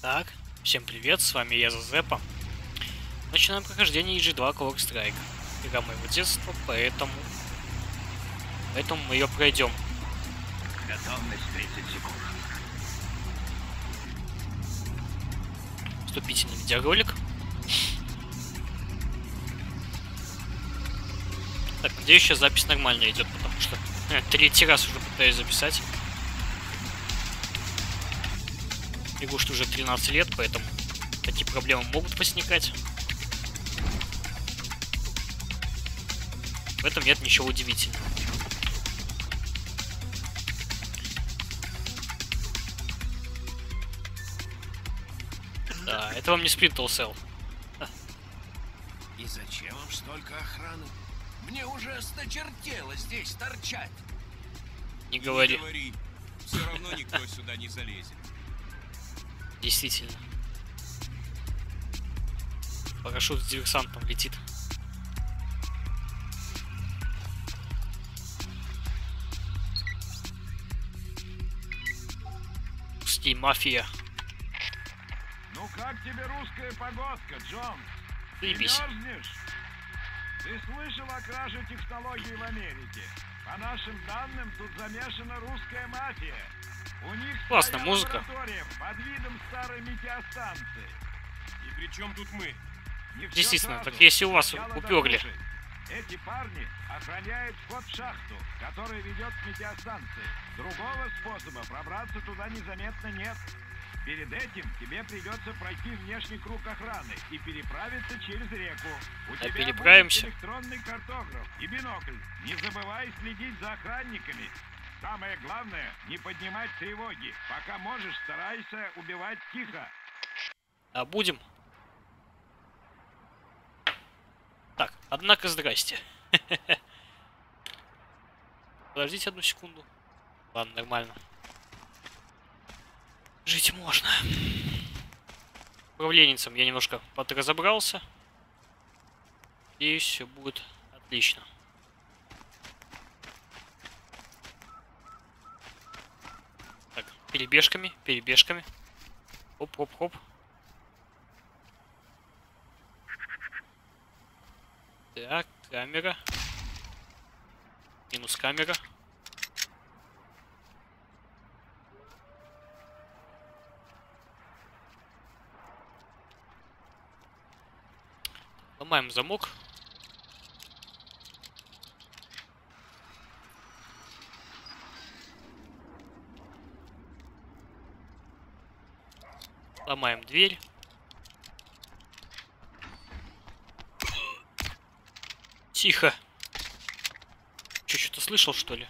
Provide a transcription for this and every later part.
Так, всем привет, с вами я, Зазепа. Начинаем прохождение EG2 Clock Strike. Игра моего детства, поэтому... Поэтому мы ее пройдем. Готовность 30 секунд. Вступительный видеоролик. Так, надеюсь, сейчас запись нормально идет, потому что э, третий раз уже пытаюсь записать. Что уже 13 лет, поэтому такие проблемы могут возникать. В этом нет ничего удивительного. Да, это вам не Splinter Cell. И зачем вам столько охраны? Мне уже осточертело здесь торчать. Не говори. Не говори. Все равно никто сюда не залезет. Действительно. Парашют с диверсантом летит. Пусти, мафия. Ну как тебе русская погодка, Джон? Ты мерзнешь? Ты слышал о краже технологий в Америке? По нашим данным, тут замешана русская мафия. Классная музыка. И при чем тут мы? Сразу. так если у вас дослушай. Эти парни охраняют вход в шахту, который ведет к метеостанции. Другого способа пробраться туда незаметно нет. Перед этим тебе придется пройти внешний круг охраны и переправиться через реку. У А тебя переправимся? электронный картограф и бинокль. Не забывай следить за охранниками. Самое главное, не поднимать тревоги. Пока можешь, старайся убивать тихо. А будем? Так, однако здрасте. Подождите одну секунду. Ладно, нормально. Жить можно. С управленьицем я немножко подразобрался. Надеюсь, все будет отлично. Так, перебежками, перебежками. Хоп-хоп-хоп. Так, камера. Минус камера. Ломаем замок. Ломаем дверь. Тихо. Че, что-то слышал, что ли?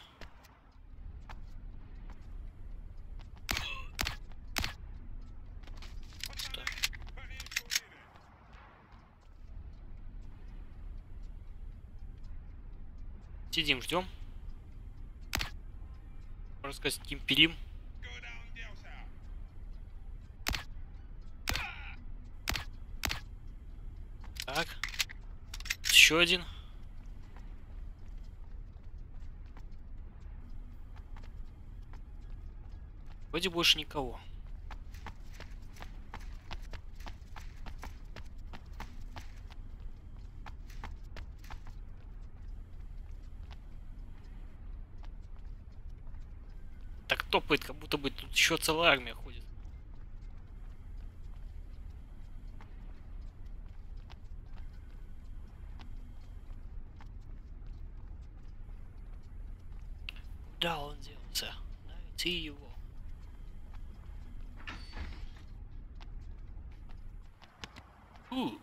Сидим, ждем. Можно сказать, кимперим. Так. Еще один. Вроде больше никого. Так топает, как будто бы тут еще целая армия ходит. Куда он делся? Найти его. Фу.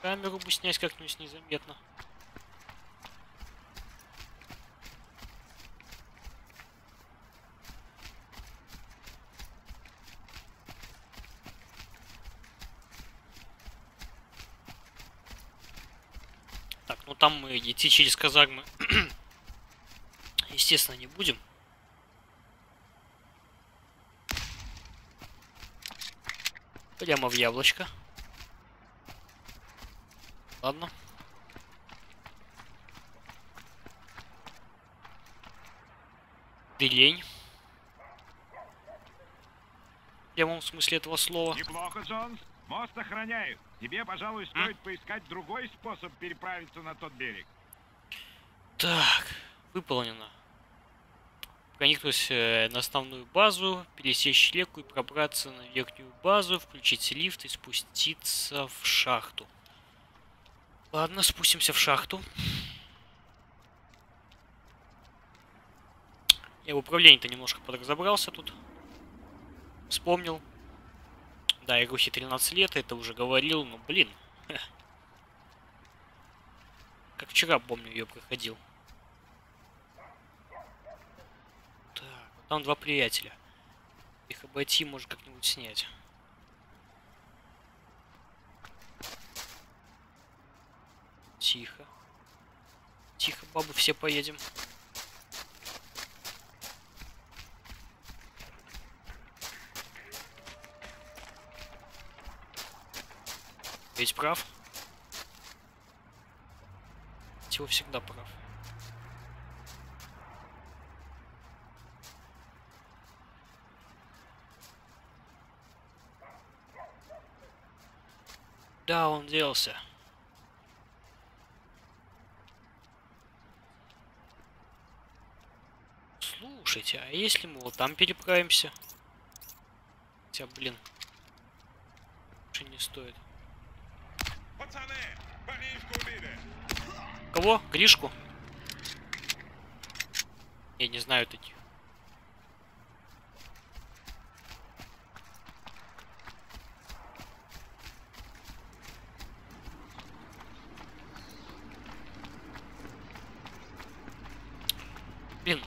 Камеру бы снять как-нибудь незаметно. Так, ну там мы идти через казармы, естественно, не будем. Прямо в яблочко. Ладно. лень. В прямом смысле этого слова. Неплохо, Джонс. Мост охраняют. Тебе, пожалуй, стоит поискать другой способ переправиться на тот берег. Так, выполнено. Проникнуть э, на основную базу, пересечь реку и пробраться на верхнюю базу, включить лифт и спуститься в шахту. Ладно, спустимся в шахту. Я в управлении-то немножко подразобрался тут. Вспомнил. Да, Игрухе 13 лет, это уже говорил, но, блин. Как вчера, помню, ее проходил. Так, вот там два приятеля. Их обойти, может, как-нибудь снять. Тихо. Тихо, бабы, все поедем. Ведь прав? Тио всегда прав. Да, он делся. Слушайте, а если мы вот там переправимся? Хотя, блин, лучше не стоит. Пацаны, парнишку убили. Кого? Гришку? Я не знаю таких. Блин,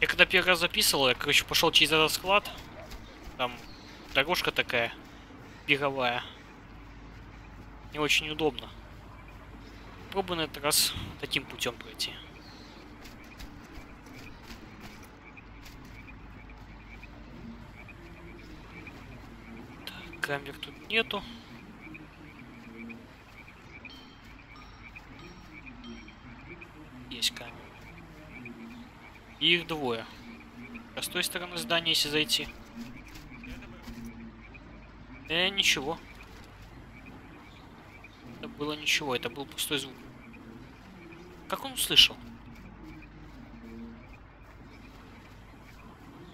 я когда первый раз записывал, я, короче, пошел через этот склад. Там дорожка такая, беговая. Не очень удобно. Попробую на этот раз таким путем пройти. Так, камер тут нету. Есть камера. И их двое. А с той стороны здания, если зайти. Э, ничего. Это было ничего, это был пустой звук. Как он услышал?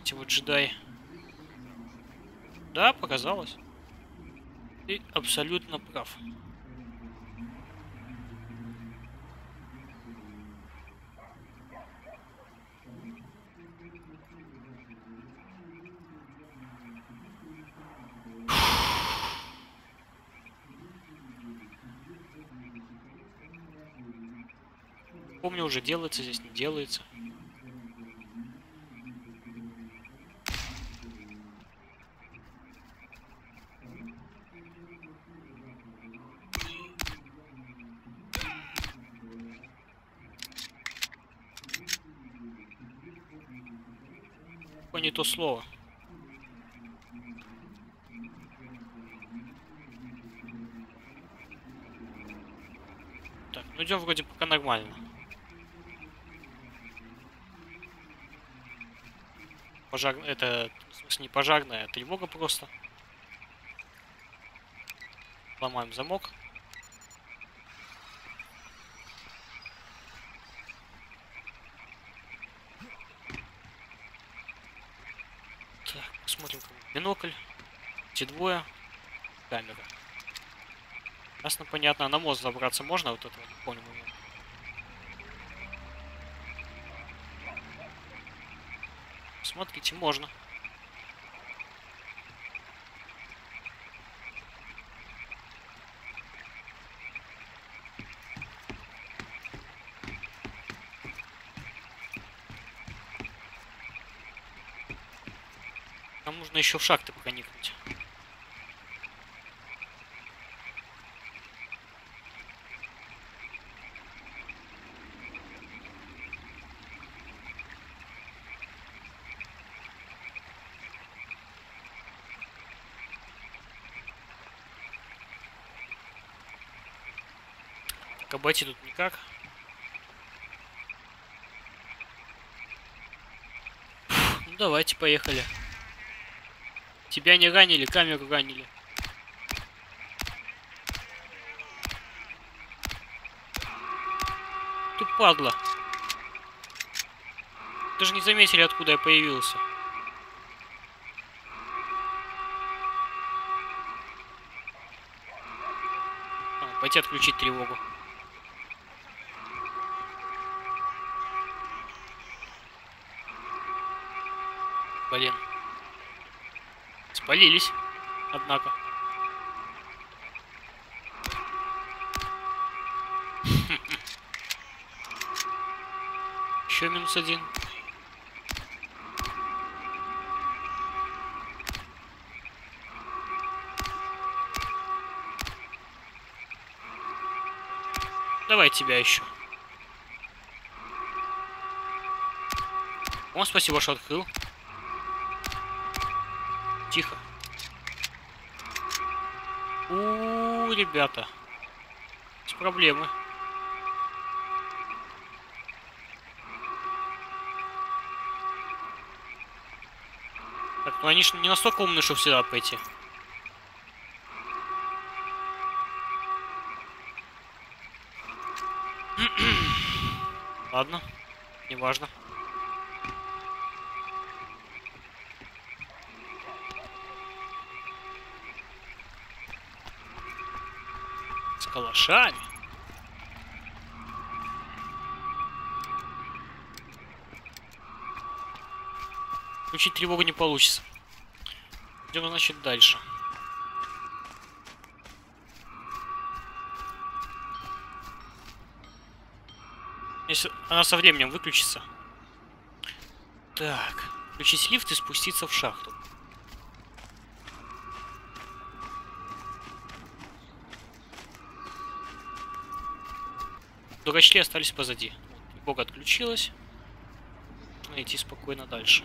Эти вот джедаи. Да, показалось. Ты абсолютно прав. Уже делается, здесь не делается. О, не то слово. Так, ну идем вроде пока нормально. Пожар... Это, в смысле, не пожарная, а тревога просто. Ломаем замок. Так, посмотрим. Бинокль. Эти двое. Камера. Ясно, понятно. На мост забраться можно? Вот этого не понял момент. Смотрите, можно. Нам нужно еще в шахты проникнуть. Так, обойти тут никак. Ну, давайте, поехали. Тебя не ранили, камеру ранили. Ты падла. Даже не заметили, откуда я появился. А, пойти отключить тревогу. Блин. Спалились, однако. Еще минус один. Давай тебя еще. О, спасибо, что открыл. Тихо. У, -у, ребята. С проблемы. Так, ну они же не настолько умные, чтобы сюда пойти. Ладно, неважно. С калашами. Включить тревогу не получится. Идем, значит, дальше. Если она со временем выключится. Так. Включить лифт и спуститься в шахту. Дурачки остались позади. Бог отключилась. Можно идти спокойно дальше.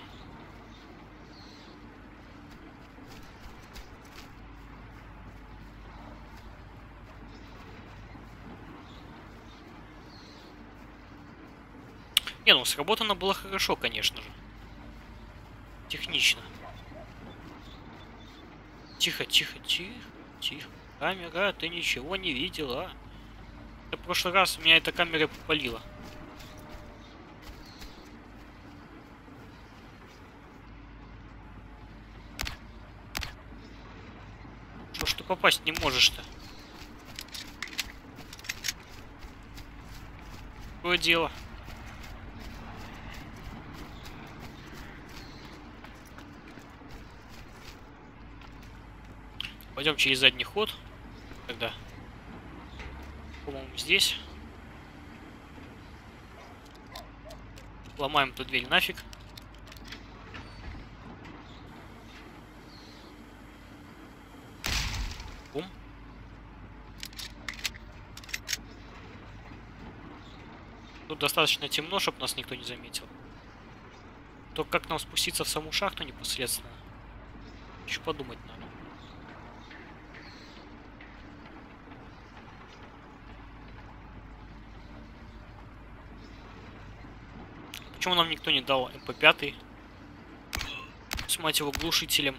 Не, ну сработано было хорошо, конечно же. Технично. Тихо, тихо, тихо, тихо. Камера, ты ничего не видела. В прошлый раз меня эта камера попалила. Что ж ты попасть не можешь-то? Какое дело? Пойдем через задний ход. Здесь. Ломаем эту дверь нафиг. Бум. Тут достаточно темно, чтобы нас никто не заметил. Только как нам спуститься в саму шахту непосредственно? Еще подумать надо. Почему нам никто не дал МП5? С мать его глушителем.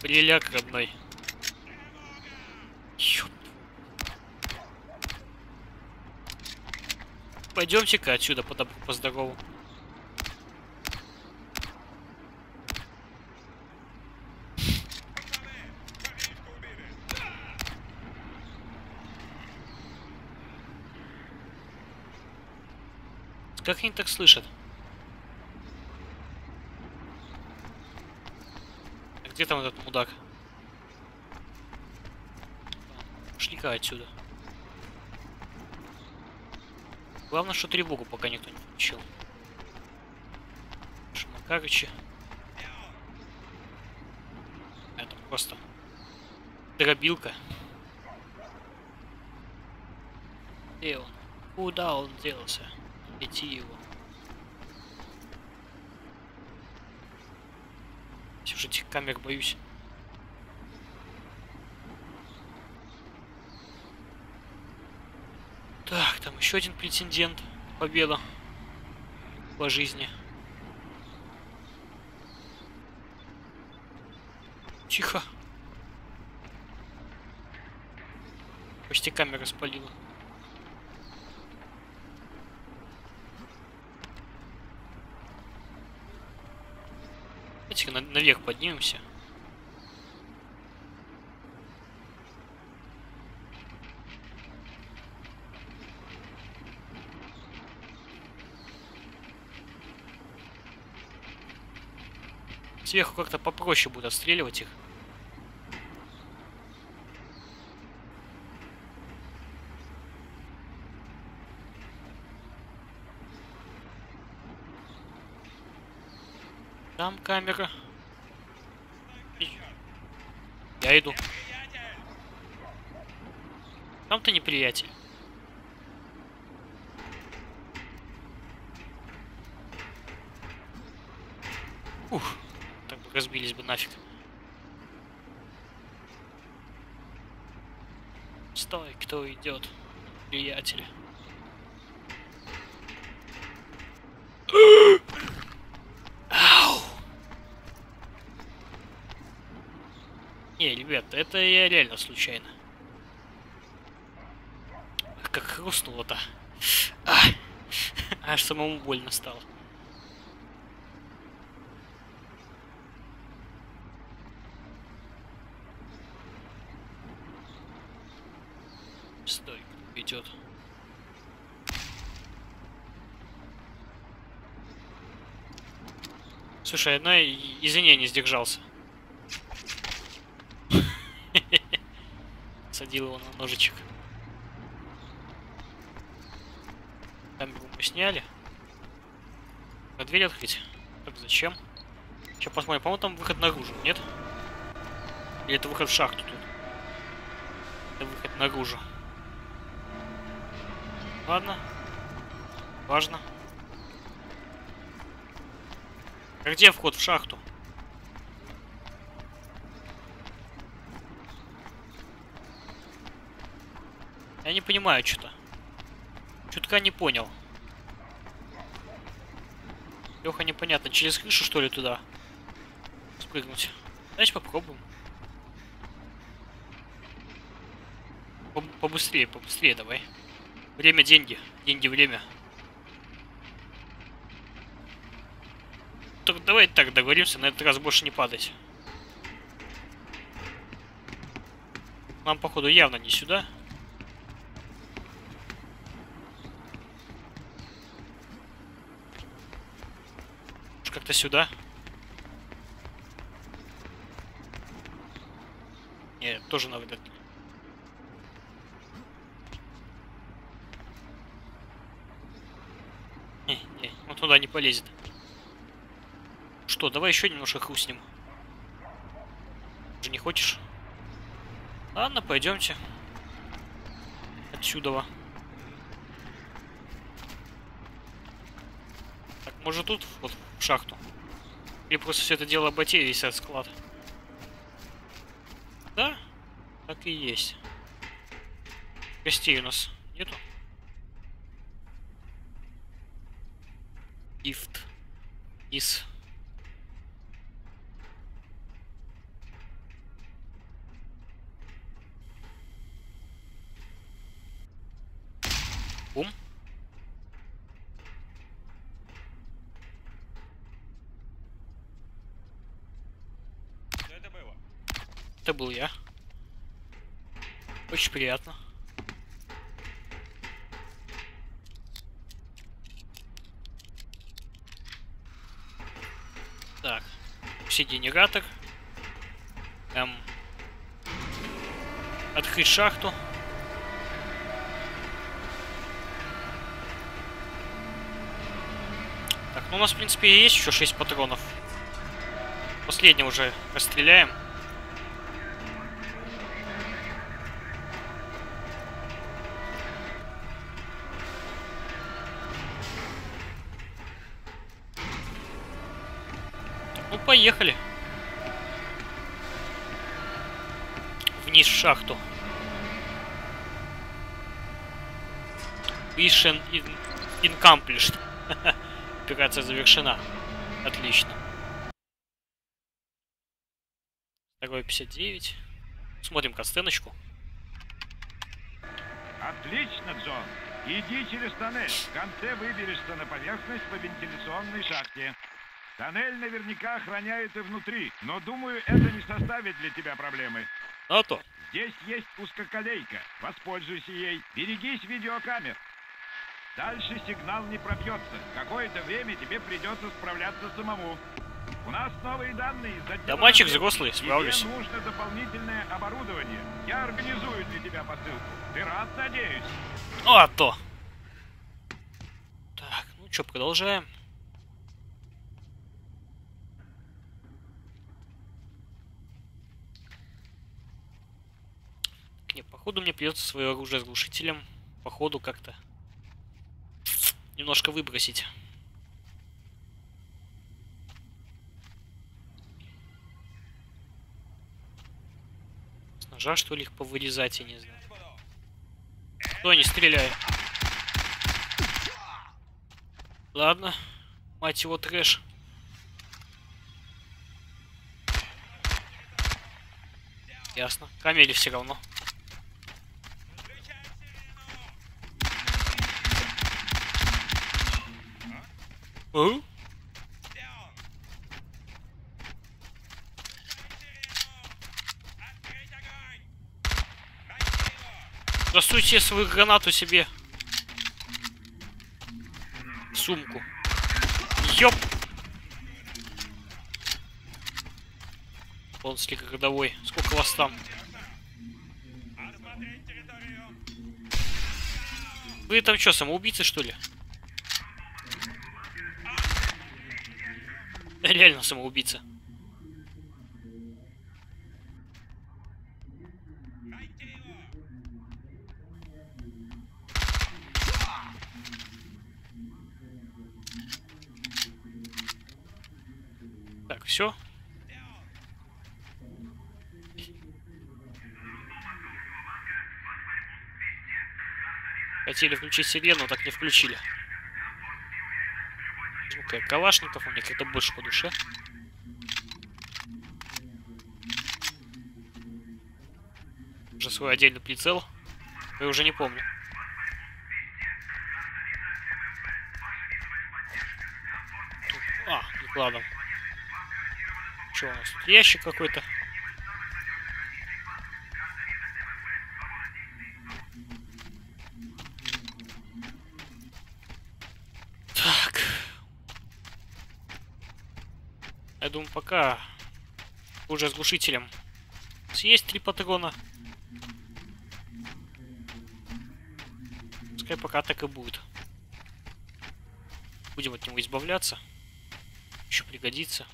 Приляк, родной. Пойдемте-ка отсюда по добру, по здорову. Как они так слышат? А где там этот мудак? Шли-ка отсюда. Главное, что тревогу пока никто не включил. Макарычи. Это просто дробилка. Где он? Куда он делся? найти его. Я уже этих камер боюсь. Так, там еще один претендент. Победа по жизни. Тихо. Почти камера спалила. Наверх поднимемся. Сверху как-то попроще будет отстреливать их. Там камера. Я иду. Там ты неприятель. Ух, так бы разбились бы нафиг. Стой, кто идет? Приятель. Не, ребят, это я реально случайно. Как хрустнуло-то. А, аж самому больно стало. Стой, идет. Слушай, одна, извини, не сдержался. Садил его на ножичек. Камеру мы сняли. А дверь открыть? Так, зачем? Сейчас посмотрим. По-моему, там выход наружу, нет? Или это выход в шахту тут? Это выход наружу. Ладно. Важно. А где вход в шахту? Я не понимаю что-то. Чутка не понял. Леха, непонятно. Через крышу, что ли, туда? Спрыгнуть. Давайте попробуем. Поб- Побыстрее, побыстрее давай. Время, деньги. Деньги, время. Так, давай так договоримся, на этот раз больше не падать. Нам, походу, явно не сюда. Может, Как-то сюда. Не, тоже на выдать. Не, не, он туда не полезет. Что, давай еще немножко хрустнем. Же не хочешь? Ладно, пойдемте. Отсюда. Так, может тут вот шахту? Или просто все это дело батареи весь этот склад? Да, так и есть. Гостей у нас нету. Ифт. Из. Это был я. Очень приятно. Так. Все генератор. Эм. Открыть шахту. Так, ну у нас, в принципе, есть еще 6 патронов. Последний уже расстреляем. Ну, поехали. Вниз в шахту. Mission in- accomplished. Операция завершена. Отлично. Такой 59. Смотрим кастеночку. Отлично, Джон. Иди через тоннель. В конце выберешься на поверхность по вентиляционной шахте. Тоннель наверняка охраняют и внутри, но думаю, это не составит для тебя проблемы. А то. Здесь есть узкоколейка. Воспользуйся ей. Берегись видеокамер. Дальше сигнал не пробьется. Какое-то время тебе придется справляться самому. У нас новые данные Да мальчик взрослый, справлюсь. Тебе нужно дополнительное оборудование. Я организую для тебя посылку. Ты рад, надеюсь? Ну, а то. Так, ну что, продолжаем. Так, Не, походу мне придется свое оружие с глушителем, походу как-то немножко выбросить. С ножа что ли их повырезать, я не знаю. Кто не стреляй. Ладно. Мать его трэш. Ясно. Камели все равно. А? Засуйте свою гранату себе. в Сумку. Ёп! Полностью городовой. Сколько вас там? Вы там что, самоубийцы, что ли? Реально самоубийца. Так, все. Хотели включить сирену, так не включили. Ну-ка, Калашников у меня как-то больше по душе. Уже свой отдельный прицел. Я уже не помню. А, не кладом. Что у нас? Ящик какой-то. Так. Я думаю, пока уже с глушителем съесть три патрона. Пускай пока так и будет. Будем от него избавляться. Еще пригодится.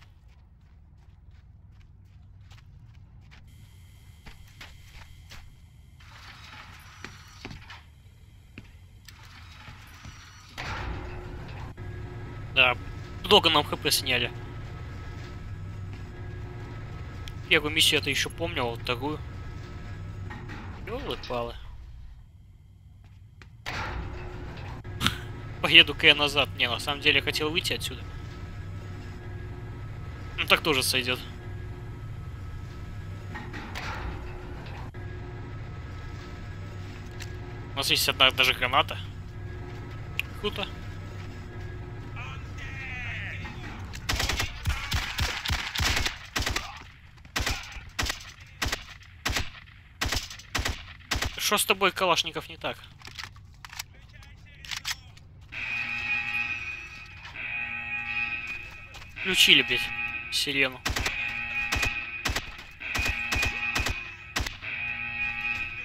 Да, много нам хп сняли. Первую миссию это еще помню, а вот вторую. Ёлы-палы. Поеду-ка я назад. Не, на самом деле я хотел выйти отсюда. Ну так тоже сойдет. У нас есть одна даже граната. Круто. Что с тобой, Калашников, не так? Включили, блядь, сирену.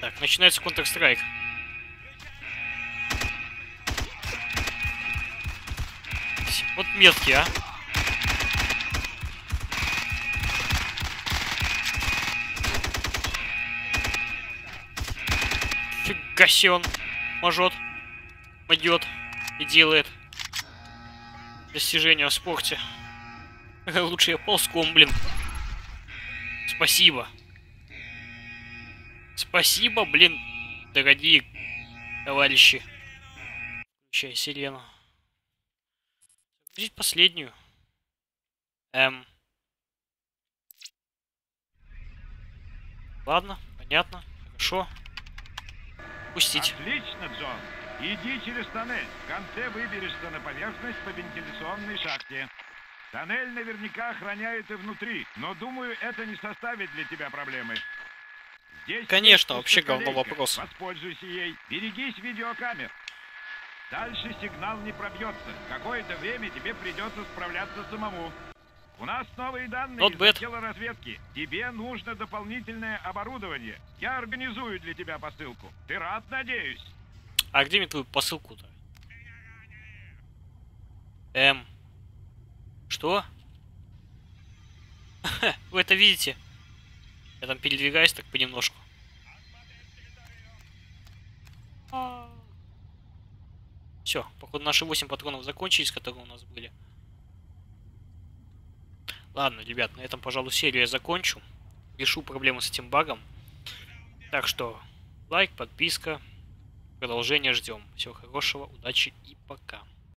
Так, начинается Counter-Strike. Вот метки, а. Фига себе он мажет, идет и делает достижения в спорте. Лучше я ползком, блин. Спасибо. Спасибо, блин, дорогие товарищи. Включай сирену. Загрузить последнюю. Эм. Ладно, понятно, хорошо. Пустить. Отлично, Джон. Иди через тоннель. В конце выберешься на поверхность по вентиляционной шахте. Тоннель наверняка охраняют и внутри, но думаю, это не составит для тебя проблемы. Здесь Конечно, вообще говно вопрос. Воспользуйся ей. Берегись видеокамер. Дальше сигнал не пробьется. Какое-то время тебе придется справляться самому. У нас новые данные Not из отдела разведки. Тебе нужно дополнительное оборудование. Я организую для тебя посылку. Ты рад, надеюсь? А где мне твою посылку-то? Эм. Что? Вы это видите? Я там передвигаюсь так понемножку. Все, походу наши 8 патронов закончились, которые у нас были. Ладно, ребят, на этом, пожалуй, серию я закончу. Решу проблему с этим багом. Так что, лайк, подписка. Продолжение ждем. Всего хорошего, удачи и пока.